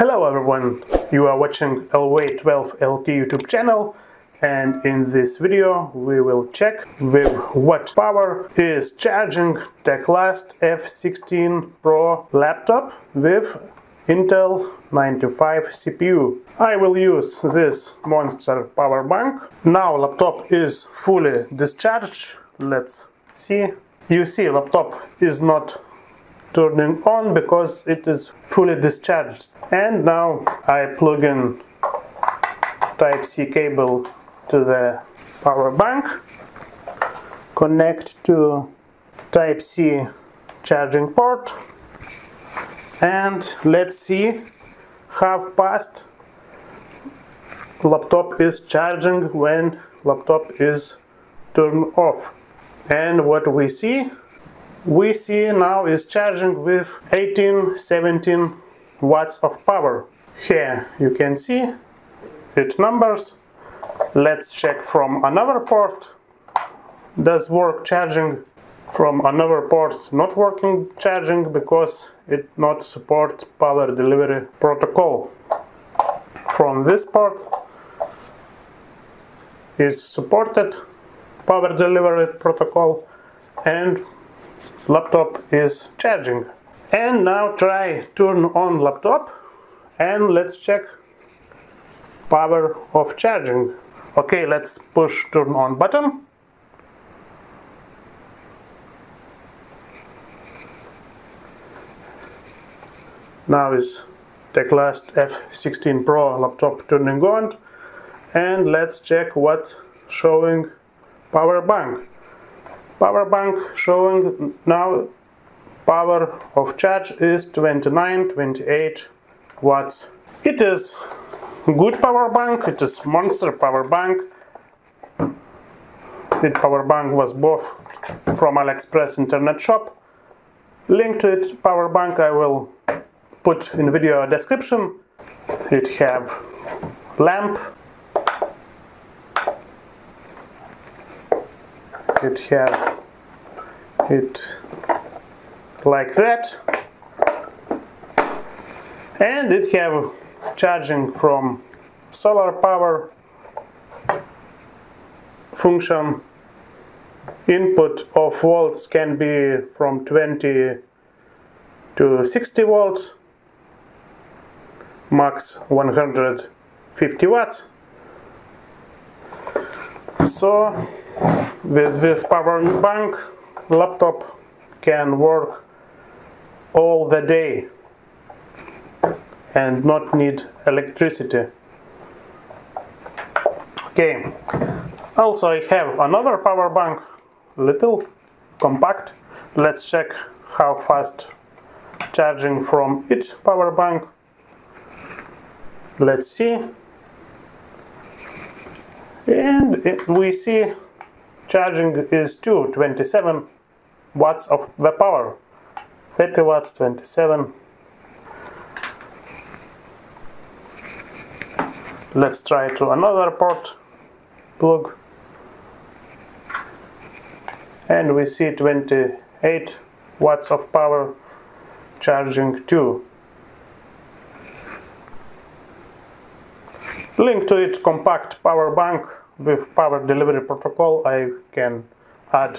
Hello everyone, you are watching LVA12LT YouTube channel and in this video we will check with what power is charging Teclast F16 Pro laptop with Intel 95 CPU. I will use this monster power bank. Now laptop is fully discharged. Let's see. You see laptop is not turning on because it is fully discharged. And now I plug in Type-C cable to the power bank, connect to Type-C charging port and let's see how fast laptop is charging when laptop is turned off and what we see we see now is charging with 18 17 watts of power. Here you can see it numbers. Let's check from another port. Does work charging from another port not working charging because it not support power delivery protocol? From this port is supported power delivery protocol and laptop is charging. And now try turn on laptop and let's check power of charging. Okay let's push turn on button. Now is Teclast F16 Pro laptop turning on. And let's check what showing power bank power bank showing now power of charge is 29 28 watts. It is good power bank it is monster power bank. The power bank was both from aliexpress internet shop. Link to it power bank i will put in video description. It have lamp. It have it like that. And it have charging from solar power function. Input of volts can be from 20 to 60 volts max 150 watts. So with, with power bank laptop can work all the day and not need electricity. Okay. Also I have another power bank little compact. Let's check how fast charging from each power bank. Let's see. And we see charging is 227 watts of the power. 30 watts 27 let's try to another port plug. And we see 28 watts of power charging too link to it compact power bank with power delivery protocol I can add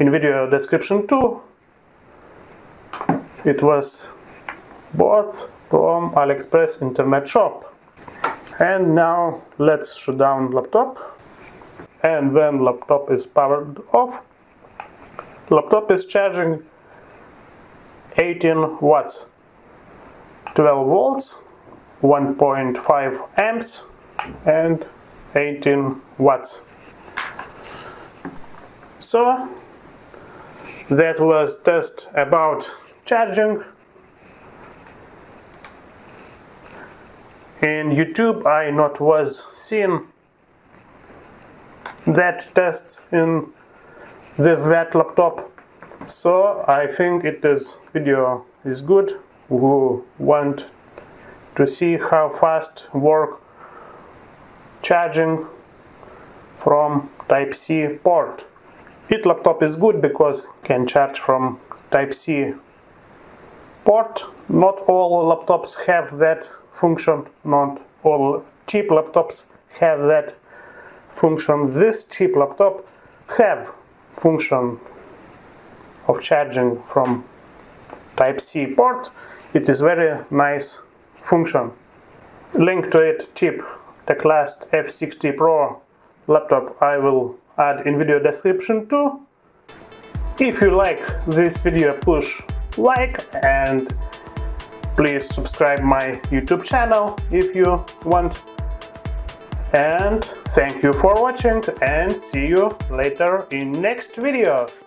in video description too. It was bought from AliExpress internet shop. And now let's shut down laptop. And when laptop is powered off, laptop is charging 18 watts, 12 volts, 1.5 amps and 18 watts so that was test about charging. In YouTube I not was seen that tests in the that laptop. So I think it is video is good. Who want to see how fast work charging from Type-C port. It laptop is good because can charge from Type-C port. Not all laptops have that function, not all cheap laptops have that function. This cheap laptop have function of charging from Type-C port. It is very nice function. Link to it cheap Teclast F16 Pro laptop I will add in video description too. If you like this video push like and please subscribe my YouTube channel if you want and thank you for watching and see you later in next videos.